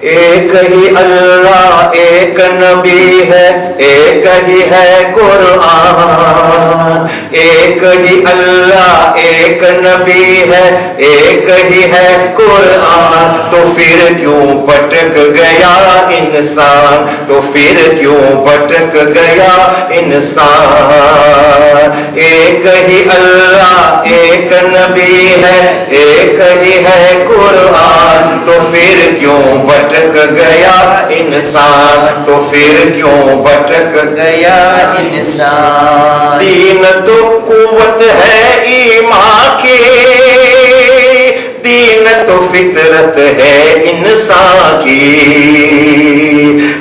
ایک ہی اللہ ایک نبی ہے ایک ہی ہے قرآن۔ ایک ہی اللہ، ایک نبی ہے، ایک ہی ہے قرآن۔ تو پھر کیوں بٹک گیا انسان؟ تو پھر کیوں بٹک گیا انسان؟ ایک ہی اللہ، ایک نبی ہے، ایک ہی ہے قرآن۔ تو پھر کیوں بٹک گیا انسان؟ تو پھر کیوں بٹک گیا انسان؟ دین فطرت ہے انسان کی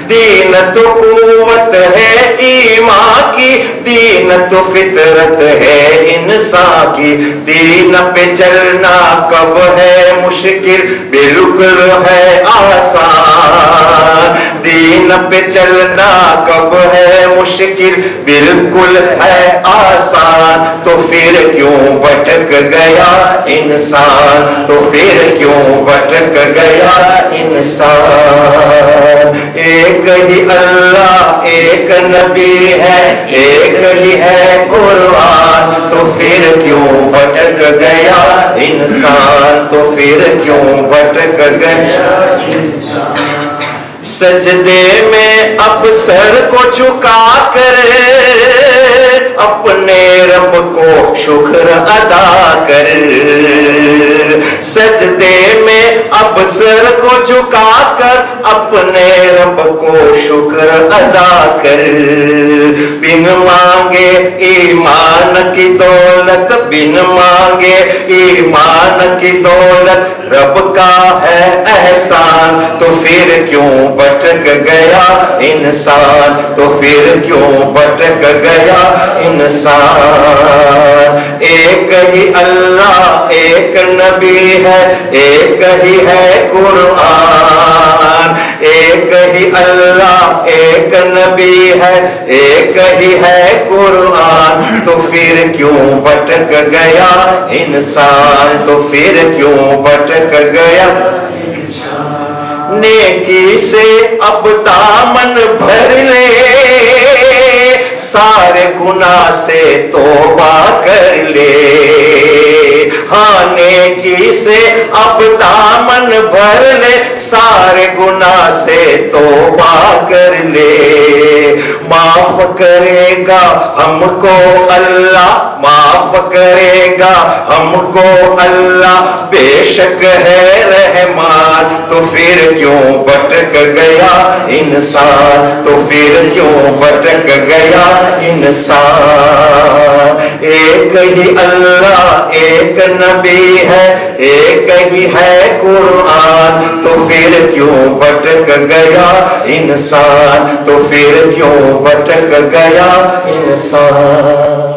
دین تو قوت ہے ایمان کی، دین تو فطرت ہے انسان کی دین پہ چلنا کب ہے مشکل؟ بالکل ہے آسان۔ دین پہ چلنا کب ہے مشکل؟ بالکل ہے آسان۔ تو پھر کیوں بٹک گیا انسان؟ تو پھر کیوں بٹک گیا انسان؟ ایک ہی اللہ ایک نبی ہے، ایک ہی ہے قرآن۔ تو پھر کیوں بٹک گیا انسان؟ تو پھر کیوں بٹک گیا سجدے میں اب سر کو چکا کر اپنے رب کو شکر ادا کر سجدے میں اب سر کو چکا کر اپنے رب کو شکر ادا کر۔ بن مانگے ایمان کی دولت، بن مانگے ایمان کی دولت۔ رب کا ہے احسان، تو پھر کیوں بٹک گیا انسان؟ تو پھر کیوں بٹک گیا انسان؟ ایک ہی اللہ، ایک نبی ہے، ایک ہی ہے قرآن۔ ایک ہی اللہ، ایک نبی ہے، ایک ہی ہے قرآن۔ تو پھر کیوں بٹک گیا انسان؟ تو پھر کیوں بٹک گیا؟ نیکی سے اب دامن بھر لے، سارے گناہ سے توبہ کر اب دامن بھر لے، سارے گناہ سے توبہ کر لے۔ معاف کرے گا ہم کو اللہ، معاف کرے گا ہم کو اللہ۔ بے شک ہے رحمان، تو پھر کیوں بٹک گیا انسان؟ تو پھر کیوں بٹک گیا انسان؟ ایک ہی اللہ، ایک نبی ہے، ایک ہی ہے قرآن۔ تو پھر کیوں بٹک گیا انسان؟ تو پھر کیوں بٹک گیا انسان؟